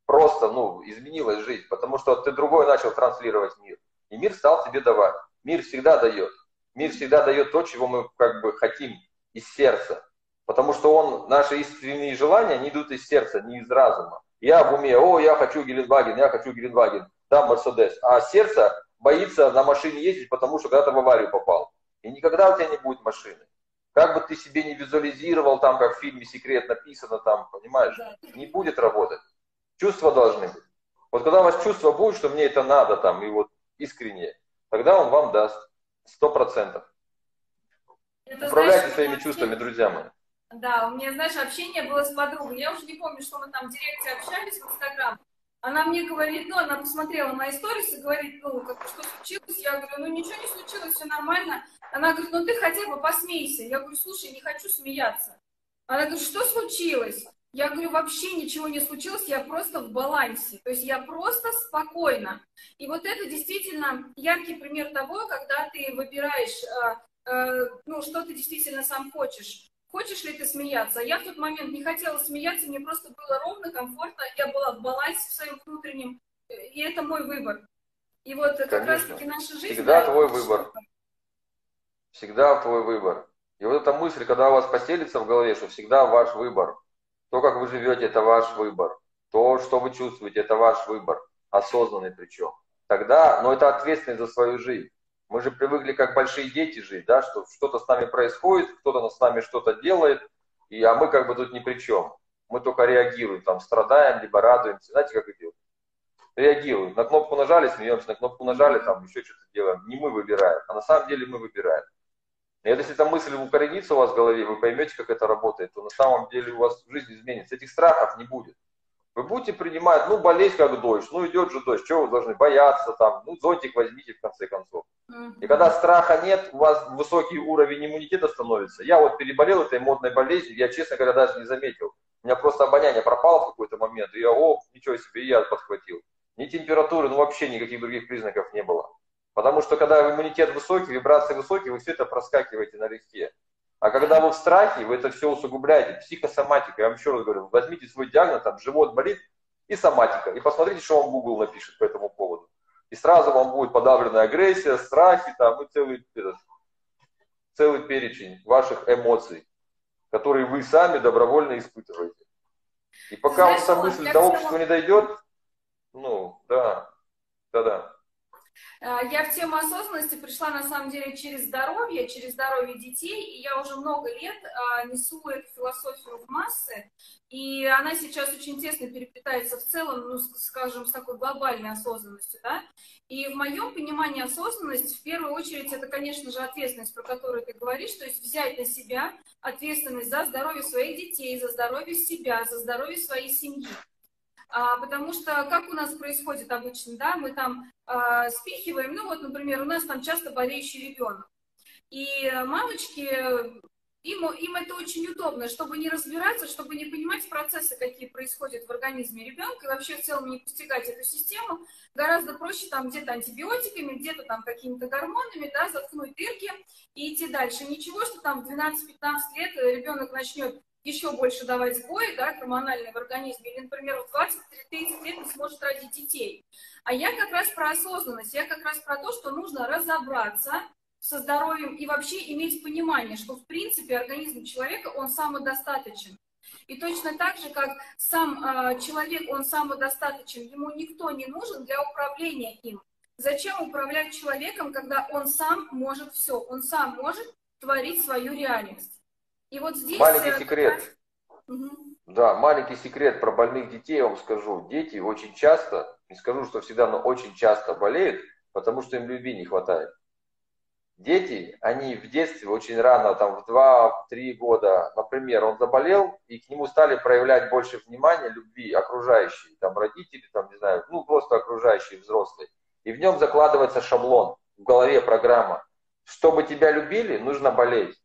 Просто, ну, изменилась жизнь, потому что ты другой начал транслировать мир. И мир стал тебе давать. Мир всегда дает. Мир всегда дает то, чего мы как бы хотим из сердца. Потому что он, наши искренние желания, они идут из сердца, не из разума. Я в уме, о, я хочу Геленваген, я хочу Геленваген, да, Мерседес. А сердце боится на машине ездить, потому что когда-то в аварию попал. И никогда у тебя не будет машины. Как бы ты себе не визуализировал, там, как в фильме «Секрет» написано, там, понимаешь, не будет работать. Чувства должны быть. Вот когда у вас чувство будет, что мне это надо, там, и вот искренне, тогда он вам даст. Сто процентов. Управляйте знаешь, своими чувствами, друзья мои. Да, у меня, знаешь, общение было с подругой. Я уже не помню, что мы там в директе общались в Инстаграм. Она мне говорит, ну, она посмотрела мои сторис и говорит, ну, как, что случилось? Я говорю, ну, ничего не случилось, все нормально. Она говорит, ну, ты хотя бы посмейся. Я говорю, слушай, не хочу смеяться. Она говорит, что случилось? Я говорю, вообще ничего не случилось, я просто в балансе. То есть я просто спокойна. И вот это действительно яркий пример того, когда ты выбираешь, э, э, ну, что ты действительно сам хочешь. Хочешь ли ты смеяться? Я в тот момент не хотела смеяться, мне просто было ровно, комфортно, я была в балансе в своем внутреннем, и это мой выбор. И вот как Конечно. раз-таки наша жизнь... Всегда да, твой выбор. Всегда твой выбор. И вот эта мысль, когда у вас поселится в голове, что всегда ваш выбор. То, как вы живете, это ваш выбор. То, что вы чувствуете, это ваш выбор. Осознанный причем. Тогда, но это ответственность за свою жизнь. Мы же привыкли как большие дети жить, да, что что-то с нами происходит, кто-то с нами что-то делает, и, а мы как бы тут ни при чем. Мы только реагируем, там, страдаем, либо радуемся. Знаете, как идет? Реагируем. На кнопку нажали, смеемся, на кнопку нажали, там, еще что-то делаем. Не мы выбираем, а на самом деле мы выбираем. И вот если эта мысль укоренится у вас в голове, вы поймете, как это работает, то на самом деле у вас жизнь изменится. Этих страхов не будет. Вы будете принимать, ну, болеть как дождь, ну, идет же дождь, чего вы должны бояться, там, ну, зонтик возьмите в конце концов. И когда страха нет, у вас высокий уровень иммунитета становится. Я вот переболел этой модной болезнью, я, честно говоря, даже не заметил. У меня просто обоняние пропало в какой-то момент, и я, о, ничего себе, и я подхватил. Ни температуры, ну, вообще никаких других признаков не было. Потому что когда иммунитет высокий, вибрации высокие, вы все это проскакиваете налегке. А когда вы в страхе, вы это все усугубляете. Психосоматика, я вам еще раз говорю, возьмите свой диагноз, там живот болит и соматика. И посмотрите, что вам Google напишет по этому поводу. И сразу вам будет подавленная агрессия, страхи, там, и целый, этот, целый перечень ваших эмоций, которые вы сами добровольно испытываете. И пока знаешь, вот эта мысль до общества не дойдет, ну, да, да-да. А, Я в тему осознанности пришла на самом деле через здоровье, через здоровье детей, и я уже много лет а, несу эту философию в массы, и она сейчас очень тесно переплетается в целом, ну, скажем, с такой глобальной осознанностью, да. И в моем понимании осознанность, в первую очередь, это, конечно же, ответственность, про которую ты говоришь, то есть взять на себя ответственность за здоровье своих детей, за здоровье себя, за здоровье своей семьи. А, потому что как у нас происходит обычно, да, мы там а, спихиваем, ну вот, например, у нас там часто болеющий ребенок. И мамочки, им, им это очень удобно, чтобы не разбираться, чтобы не понимать процессы, какие происходят в организме ребенка, и вообще в целом не постигать эту систему, гораздо проще там где-то антибиотиками, где-то там какими-то гормонами, да, заткнуть дырки и идти дальше. Ничего, что там в 12-15 лет ребенок начнет еще больше давать сбои, да, гормональные в организме, или, например, в 20-30 лет не сможет родить детей. А я как раз про осознанность, я как раз про то, что нужно разобраться со здоровьем и вообще иметь понимание, что, в принципе, организм человека, он самодостаточен. И точно так же, как сам э, человек, он самодостаточен, ему никто не нужен для управления им. Зачем управлять человеком, когда он сам может все, он сам может творить свою реальность? И вот здесь... Маленький э, секрет. Угу. Да, маленький секрет про больных детей, я вам скажу. Дети очень часто, не скажу, что всегда, но очень часто болеют, потому что им любви не хватает. Дети, они в детстве очень рано, там в 2-3 года, например, он заболел, и к нему стали проявлять больше внимания, любви окружающие, там родители, там, не знаю, ну просто окружающие взрослые. И в нем закладывается шаблон, в голове программа. Чтобы тебя любили, нужно болеть.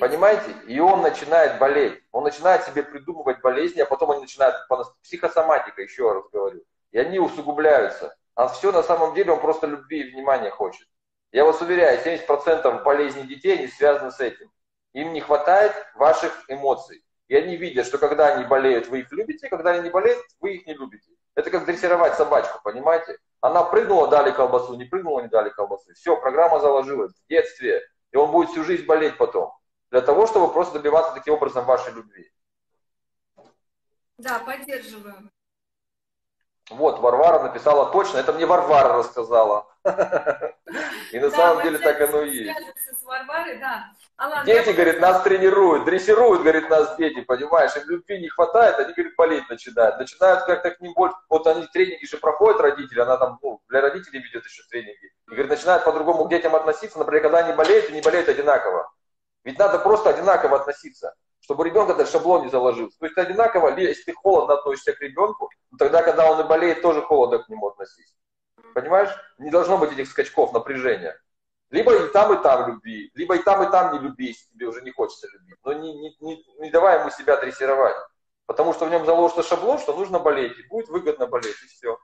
Понимаете? И он начинает болеть. Он начинает себе придумывать болезни, а потом они начинают... Психосоматика, еще раз говорю. И они усугубляются. А все на самом деле он просто любви и внимания хочет. Я вас уверяю, 70% болезней детей не связаны с этим. Им не хватает ваших эмоций. И они видят, что когда они болеют, вы их любите, когда они не болеют, вы их не любите. Это как дрессировать собачку, понимаете? Она прыгнула, дали колбасу, не прыгнула, не дали колбасы. Все, программа заложилась в детстве. И он будет всю жизнь болеть потом. Для того, чтобы просто добиваться таким образом вашей любви. Да, поддерживаю. Вот, Варвара написала точно, это мне Варвара рассказала. И на самом деле так оно и есть. Дети, говорит, нас тренируют, дрессируют, говорит, нас дети, понимаешь, им любви не хватает, они, говорит, болеть начинают. Начинают как-то к ним больше, вот они тренинги же проходят родители, она там, ну, для родителей ведет еще тренинги. И, говорит, начинают по-другому к детям относиться, например, когда они болеют и не болеют одинаково. Ведь надо просто одинаково относиться чтобы у ребенка этот шаблон не заложился. То есть одинаково, если ты холодно относишься к ребенку, то тогда, когда он и болеет, тоже холодно к нему относись. Понимаешь? Не должно быть этих скачков напряжения. Либо и там, и там любви, либо и там, и там не люби, если тебе уже не хочется любить. Но не, не, не, не давай ему себя дрессировать. Потому что в нем заложится шаблон, что нужно болеть, и будет выгодно болеть, и все.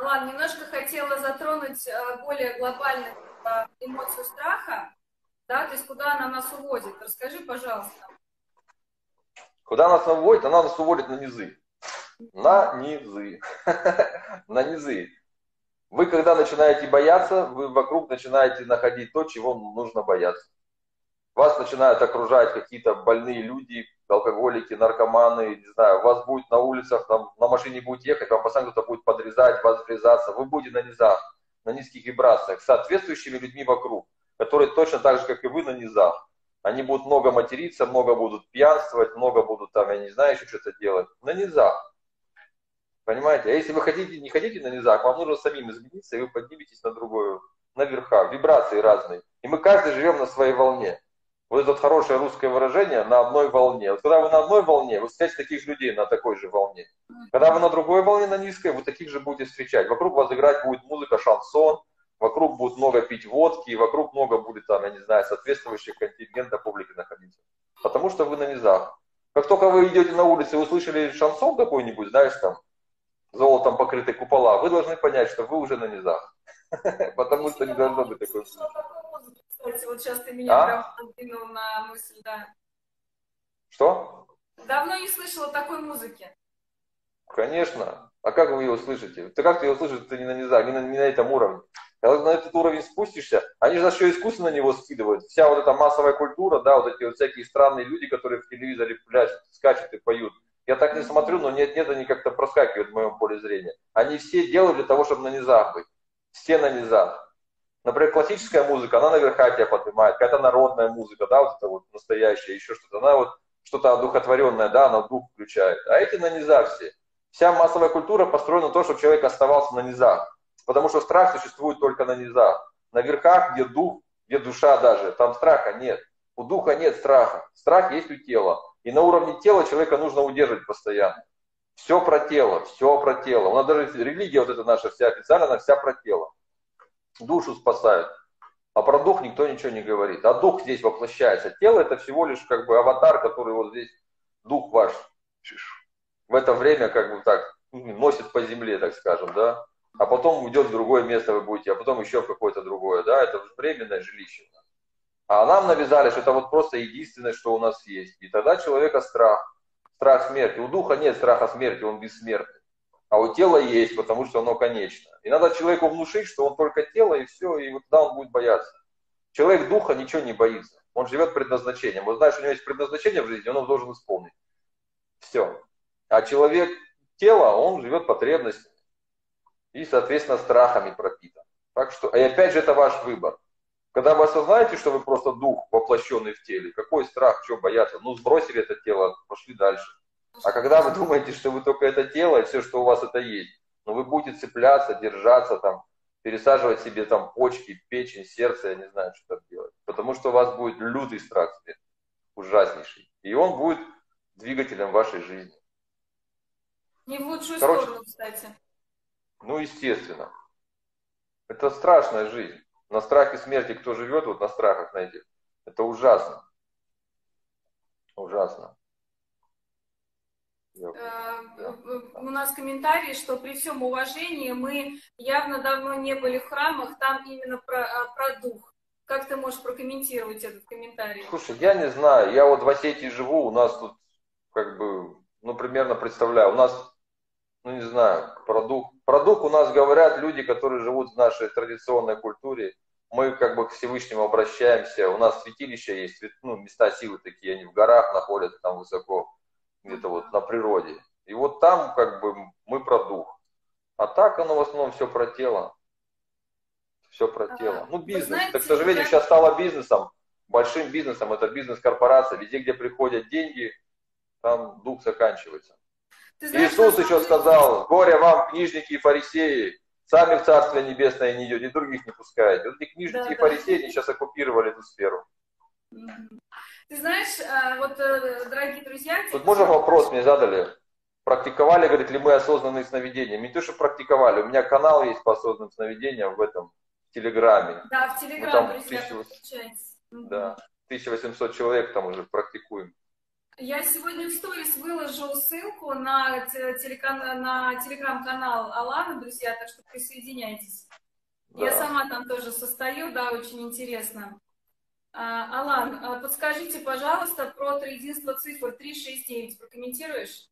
Ладно, немножко хотела затронуть э, более глобальную э, эмоцию страха да, то есть куда она нас уводит? Расскажи, пожалуйста. Куда нас уводит? Она нас уводит на низы. На низы. на низы. Вы когда начинаете бояться, вы вокруг начинаете находить то, чего нужно бояться. Вас начинают окружать какие-то больные люди, алкоголики, наркоманы, не знаю, вас будет на улицах, там, на машине будет ехать, вам постоянно кто-то будет подрезать, вас врезаться, вы будете на низах, на низких вибрациях, соответствующими людьми вокруг которые точно так же, как и вы, на низах. Они будут много материться, много будут пьянствовать, много будут там, я не знаю, еще что-то делать. На низах. Понимаете? А если вы хотите, не хотите на низах, вам нужно самим измениться, и вы подниметесь на другую, на верха. Вибрации разные. И мы каждый живем на своей волне. Вот это вот хорошее русское выражение на одной волне. Вот когда вы на одной волне, вы встретите таких же людей на такой же волне. Когда вы на другой волне, на низкой, вы таких же будете встречать. Вокруг вас играть будет музыка, шансон, вокруг будет много пить водки, и вокруг много будет, там, я не знаю, соответствующих контингента публики находиться. Потому что вы на низах. Как только вы идете на улице и услышали шансон какой-нибудь, знаешь, там, золотом покрытый купола, вы должны понять, что вы уже на низах. Потому что не должно быть такой. Кстати, вот сейчас ты меня а? прям накинул на мысль, да. Что? Давно не слышала такой музыки. Конечно. А как вы ее слышите? Ты как ты ее слышишь, ты не на низах, не на, не на этом уровне. Когда на этот уровень спустишься, они же за что искусственно на него скидывают. Вся вот эта массовая культура, да, вот эти вот всякие странные люди, которые в телевизоре пляшут, скачут и поют. Я так не смотрю, но нет-нет, они как-то проскакивают в моем поле зрения. Они все делают для того, чтобы на низах быть. Все на низах. Например, классическая музыка, она наверха тебя поднимает, какая-то народная музыка, да, вот это вот настоящая, еще что-то, она вот что-то одухотворенное, да, она дух включает. А эти на низах все. Вся массовая культура построена на то, чтобы человек оставался на низах. Потому что страх существует только на низах. На верхах, где дух, где душа даже, там страха нет. У духа нет страха. Страх есть у тела. И на уровне тела человека нужно удерживать постоянно. Все про тело, все про тело. У нас даже религия вот эта наша вся официально, она вся про тело. Душу спасают. А про дух никто ничего не говорит. А дух здесь воплощается. Тело это всего лишь как бы аватар, который вот здесь, дух ваш, в это время как бы так носит по земле, так скажем, да а потом уйдет в другое место вы будете, а потом еще в какое-то другое, да, это временное жилище. А нам навязали, что это вот просто единственное, что у нас есть. И тогда человека страх, страх смерти. У духа нет страха смерти, он бессмертный. А у тела есть, потому что оно конечно. И надо человеку внушить, что он только тело, и все, и вот тогда он будет бояться. Человек духа ничего не боится. Он живет предназначением. Знает, что у него есть предназначение в жизни, он его должен исполнить. Все. А человек, тело, он живет потребностями и, соответственно, страхами пропитан. Так что, и опять же, это ваш выбор. Когда вы осознаете, что вы просто дух, воплощенный в теле, какой страх, что бояться, ну, сбросили это тело, пошли дальше. А когда вы думаете, что вы только это тело, и все, что у вас это есть, но ну, вы будете цепляться, держаться там, пересаживать себе там почки, печень, сердце, я не знаю, что там делать. Потому что у вас будет лютый страх смерти, ужаснейший. И он будет двигателем вашей жизни. Не в лучшую Короче, сторону, кстати. Ну, естественно. Это страшная жизнь. На страхе смерти кто живет, вот на страхах, знаете, это ужасно. Ужасно. Э, у нас комментарий, что при всем уважении мы явно давно не были в храмах, там именно про, а, про дух. Как ты можешь прокомментировать этот комментарий? Слушай, я не знаю, я вот в Осетии живу, у нас тут как бы, ну, примерно представляю, у нас, ну, не знаю, про дух. Про дух у нас говорят люди, которые живут в нашей традиционной культуре. Мы как бы к Всевышнему обращаемся, у нас святилища есть, ну, места силы такие, они в горах находятся, там высоко где-то вот на природе. И вот там как бы мы про дух. А так оно в основном все про тело. Все про тело. Ну, бизнес. Знаете, так, к сожалению, я... сейчас стало бизнесом. Большим бизнесом. Это бизнес-корпорация. Везде, где приходят деньги, там дух заканчивается. Знаешь, Иисус еще сказал, горе вам, книжники и фарисеи, сами в Царствие Небесное не идете, и других не пускаете. Вот эти книжники да, и фарисеи, они сейчас оккупировали эту сферу. Ты знаешь, а, вот, э, дорогие друзья... Тут можно вопрос мне задали? Практиковали, говорит, ли мы осознанные сновидения? Не то, что практиковали, у меня канал есть по осознанным сновидениям в этом, в Телеграме. Да, в Телеграме, друзья, 1800, Да, 1800 человек там уже практикуем. Я сегодня в сторис выложу ссылку на, телеграм-канал Алана, друзья, так что присоединяйтесь. Да. Я сама там тоже состою, да, очень интересно. А, Алан, а подскажите, пожалуйста, про троединство цифр 369. Прокомментируешь?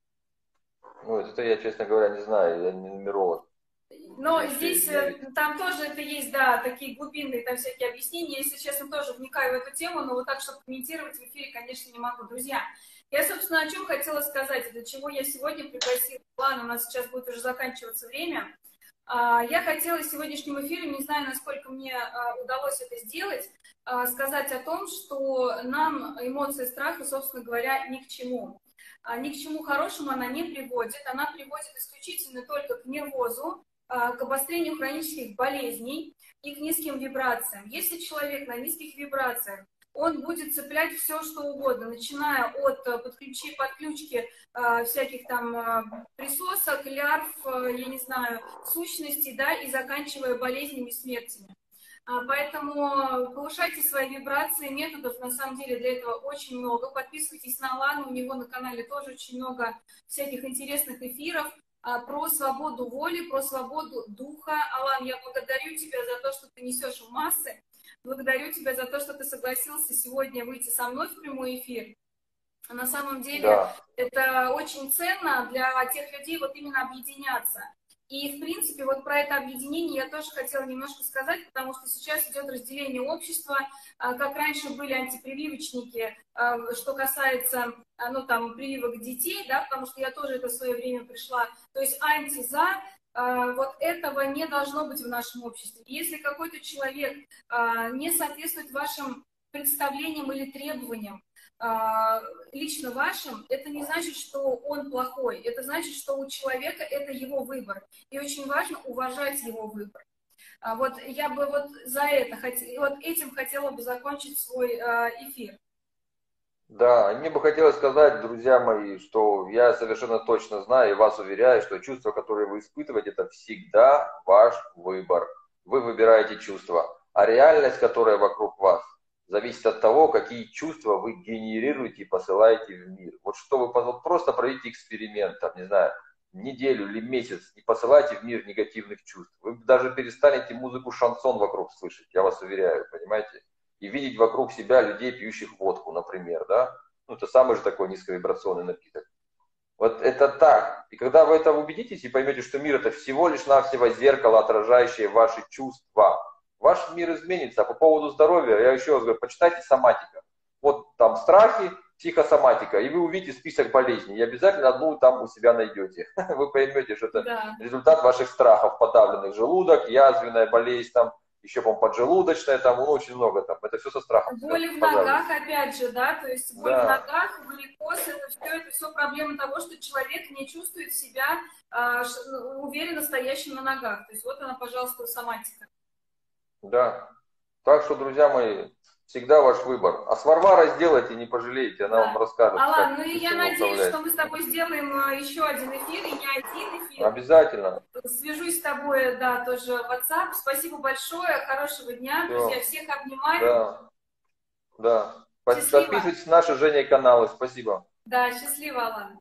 Ну, это я, честно говоря, не знаю, я не нумеролог. Но здесь, э, там тоже это есть, да, такие глубинные там всякие объяснения. Если честно, тоже вникаю в эту тему, но вот так, чтобы комментировать в эфире, конечно, не могу. Друзья, я, собственно, о чем хотела сказать, для чего я сегодня пригласила План, у нас сейчас будет уже заканчиваться время. А, я хотела в сегодняшнем эфире, не знаю, насколько мне а, удалось это сделать, а, сказать о том, что нам эмоция страха, собственно говоря, ни к чему. Ни к чему хорошему она не приводит. Она приводит исключительно только к нервозу, к обострению хронических болезней и к низким вибрациям. Если человек на низких вибрациях он будет цеплять все, что угодно, начиная от э, подключи, подключки э, всяких там э, присосок, лярв, э, я не знаю, сущностей, да, и заканчивая болезнями, смертями. А, поэтому повышайте свои вибрации, методов на самом деле для этого очень много. Подписывайтесь на Алану, у него на канале тоже очень много всяких интересных эфиров а, про свободу воли, про свободу духа. Алан, я благодарю тебя за то, что ты несешь в массы Благодарю тебя за то, что ты согласился сегодня выйти со мной в прямой эфир. На самом деле да. это очень ценно для тех людей вот именно объединяться. И, в принципе, вот про это объединение я тоже хотела немножко сказать, потому что сейчас идет разделение общества, а, как раньше были антипрививочники, а, что касается, а, ну, там, прививок детей, да, потому что я тоже это в свое время пришла, то есть анти-за, вот этого не должно быть в нашем обществе. Если какой-то человек а, не соответствует вашим представлениям или требованиям, а, лично вашим, это не значит, что он плохой. Это значит, что у человека это его выбор. И очень важно уважать его выбор. Вот я бы вот за это, вот этим хотела бы закончить свой эфир. Да, мне бы хотелось сказать, друзья мои, что я совершенно точно знаю и вас уверяю, что чувства, которые вы испытываете, это всегда ваш выбор. Вы выбираете чувства. А реальность, которая вокруг вас, зависит от того, какие чувства вы генерируете и посылаете в мир. Вот что вы просто проведите эксперимент, там, не знаю, неделю или месяц, не посылайте в мир негативных чувств. Вы даже перестанете музыку шансон вокруг слышать, я вас уверяю, понимаете? И видеть вокруг себя людей, пьющих водку, например, да? Ну, это самый же такой низковибрационный напиток. Вот это так. И когда вы это убедитесь и поймете, что мир это всего лишь навсего зеркало, отражающее ваши чувства, ваш мир изменится. А по поводу здоровья, я еще раз говорю, почитайте соматика. там страхи, психосоматика, и вы увидите список болезней, и обязательно одну там у себя найдете. Вы поймете, что это Да. результат ваших страхов, подавленных желудок, язвенная болезнь, там, еще, по поджелудочная, там, ну, очень много там. Это все со страхом. Боли в ногах, опять же, да, то есть боль Да. в ногах, варикоз, это все, это все проблема того, что человек не чувствует себя ш- уверенно стоящим на ногах. То есть вот она, пожалуйста, соматика. Да. Так что, друзья мои, всегда ваш выбор. А с Варварой сделайте, не пожалеете, она Да. вам расскажет. Алан, ну и я надеюсь, управлять. что мы с тобой сделаем а, еще один эфир, и не один эфир. Обязательно. Свяжусь с тобой, да, тоже в WhatsApp. Спасибо большое, хорошего дня, Всё. друзья, всех обнимаю. Да. Да. Счастливо. Подписывайтесь на наши Женя каналы. Спасибо. Да, счастливо, Алан.